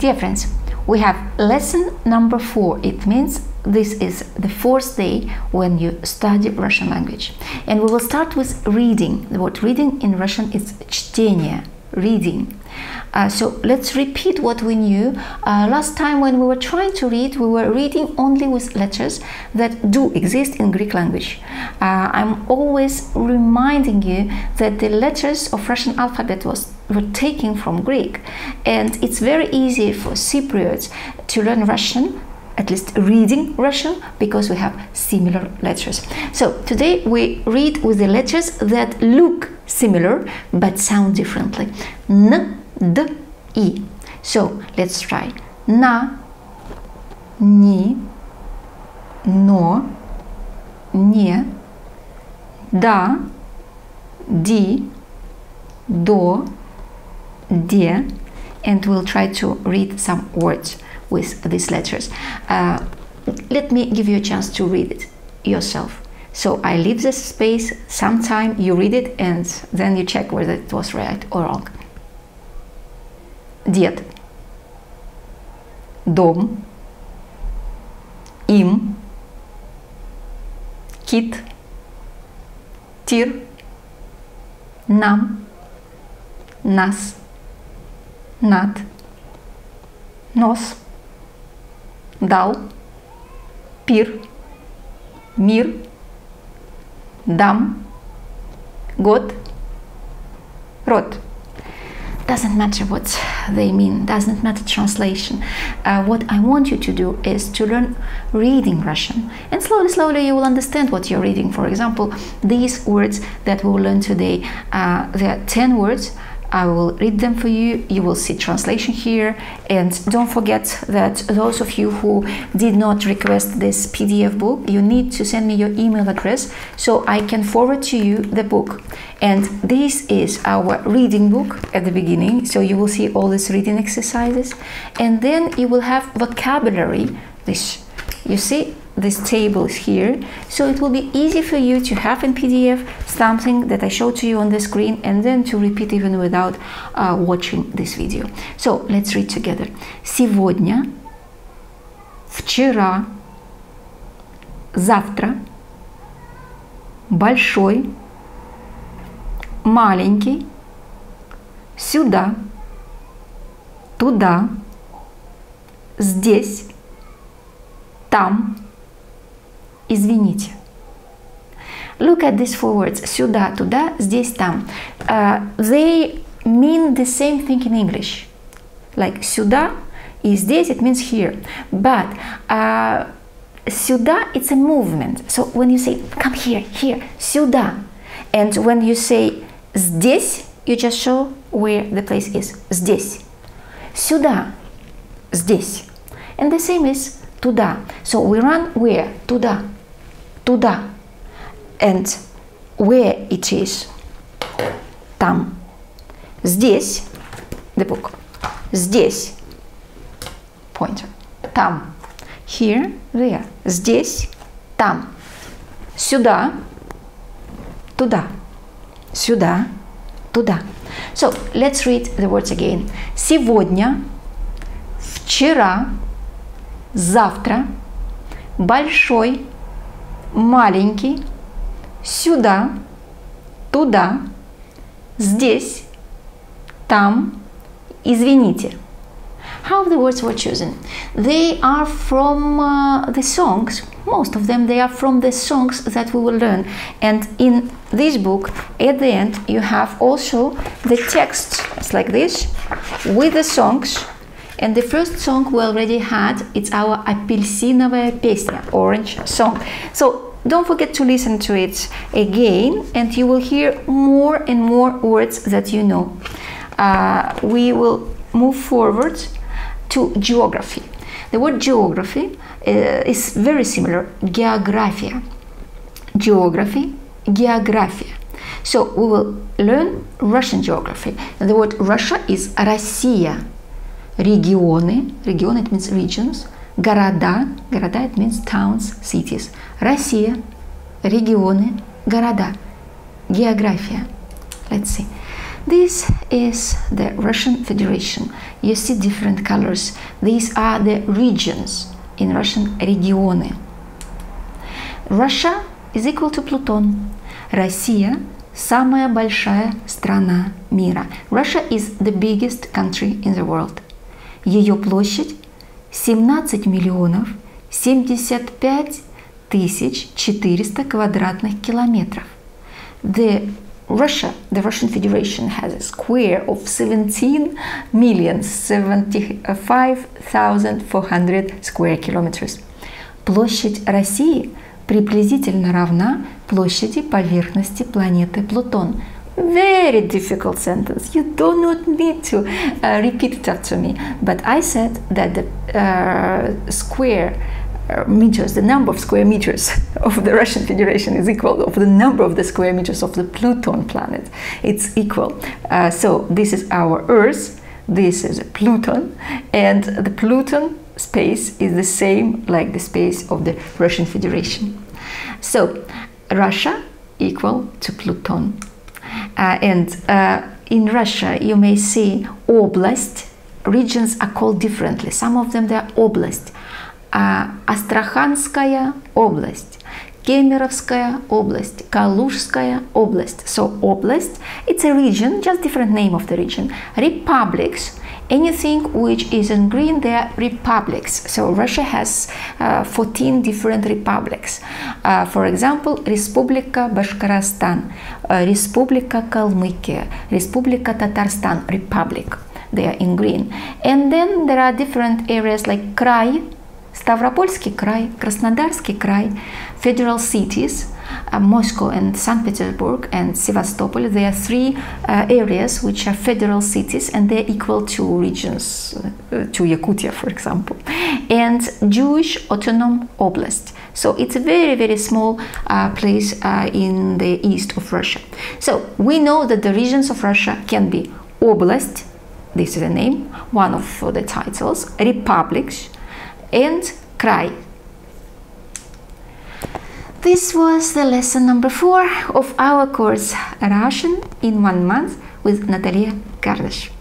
Dear friends, we have lesson number four. It means this is the fourth day when you study Russian language. And we will start with reading. The word reading in Russian is чтение, reading. Uh, so let's repeat what we knew. Uh, last time when we were trying to read, we were reading only with letters that do exist in Greek language. Uh, I'm always reminding you that the letters of Russian alphabet was were taken from Greek, and it's very easy for Cypriots to learn Russian at least reading Russian because we have similar letters. So today we read with the letters that look similar but sound differently. N, D, I. So let's try. На, ни, но, не, да, ди, до, де, and we'll try to read some words with these letters. Uh, let me give you a chance to read it yourself. So I leave this space, sometime you read it and then you check whether it was right or wrong. Дед. Дом. Им. Кит. Тир. Нам. Нас. Над. Нос. Дал. Пир. Мир. Дам. Год. Род. Doesn't matter what they mean, doesn't matter translation. Uh, what I want you to do is to learn reading Russian. And slowly, slowly you will understand what you're reading. For example, these words that we will learn today, uh, there are 10 words I will read them for you. You will see translation here. And don't forget that those of you who did not request this PDF book, you need to send me your email address so I can forward to you the book. And this is our reading book at the beginning. So you will see all these reading exercises. And then you will have vocabulary. This, you see, this table is here so it will be easy for you to have in PDF something that I showed to you on the screen and then to repeat even without uh, watching this video. So let's read together. Сегодня, вчера, завтра, большой, маленький, сюда, туда, здесь, там, извините. Look at these four words. Сюда, туда, здесь, там. Uh, they mean the same thing in English. Like сюда и здесь, it means here. But uh, сюда, it's a movement. So when you say come here, here, сюда. And when you say здесь, you just show where the place is. Здесь. Сюда. Здесь. And the same is туда. So we run where? Туда Туда. And where it is? Там. Здесь. The book. Здесь. Pointer. Там. Here, there. Здесь, там. Сюда, туда. Сюда, туда. So, let's read the words again. Сегодня, вчера, завтра, большой, маленький, сюда, туда, здесь, там, извините. How the words were chosen? They are from uh, the songs, most of them, they are from the songs that we will learn. And in this book, at the end, you have also the text, it's like this, with the songs and the first song we already had, it's our Апельсиновая песня, Orange song. So don't forget to listen to it again and you will hear more and more words that you know. Uh, we will move forward to geography. The word geography uh, is very similar, geografia. Geography, geografia. So we will learn Russian geography. And the word Russia is Россия регионы, регионы it means regions, Города, города it means towns, cities, Россия, регионы, города, география. Let's see. This is the Russian Federation. You see different colors. These are the regions in Russian регионы. Russia is equal to Pluton. Россия – самая большая страна мира. Russia is the biggest country in the world. Ее площадь 17 миллионов 75 тысяч 400 квадратных километров. The Russia, the Russian Federation has a square of 17 million 75,400 square kilometers. Площадь России приблизительно равна площади поверхности планеты Плутон. Very difficult sentence. You do not need to uh, repeat it after me. But I said that the uh, square uh, meters, the number of square meters of the Russian Federation is equal of the number of the square meters of the Pluton planet. It's equal. Uh, so this is our Earth, this is Pluton, and the Pluton space is the same like the space of the Russian Federation. So Russia equal to Pluton. Uh, and uh, in Russia, you may see oblast. Regions are called differently. Some of them they are oblast. Uh, Астраханская область, Кемеровская область, Калужская область. So oblast, it's a region, just different name of the region. Republics, anything which is in green they are republics. So Russia has uh, 14 different republics. Uh, for example Respublika Bashkortostan Республика Калмыкия, Республика Tatarstan Republic. They are in green. And then there are different areas like Krai Ставропольский край, Краснодарский край, federal cities, uh, Moscow and St. Petersburg and Sevastopol. There are three uh, areas which are federal cities and they're equal to regions, uh, to Yakutia, for example. And Jewish Autonomous Oblast. So it's a very, very small uh, place uh, in the east of Russia. So we know that the regions of Russia can be Oblast, this is the name, one of the titles, republics, and krai. This was the lesson number four of our course Russian in one month with Natalia Kardash.